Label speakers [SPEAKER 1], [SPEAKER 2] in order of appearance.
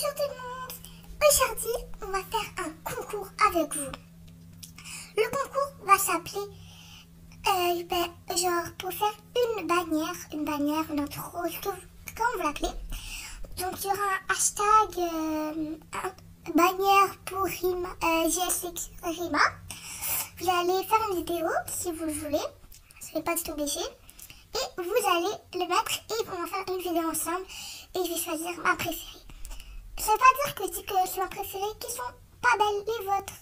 [SPEAKER 1] Bonjour tout le monde Aujourd'hui, on va faire un concours avec vous. Le concours va s'appeler, euh, genre, pour faire une bannière, une bannière, une intro, comment vous l'appelez. Donc, il y aura un hashtag euh, bannière pour Rima, euh, GSX Rima. Vous allez faire une vidéo si vous le voulez. Ce n'est pas du tout obligé. Et vous allez le mettre et on va faire une vidéo ensemble. Et je vais choisir ma préférée. Ça veut pas dire que je que je suis ma préférée, qui sont pas belles les vôtres.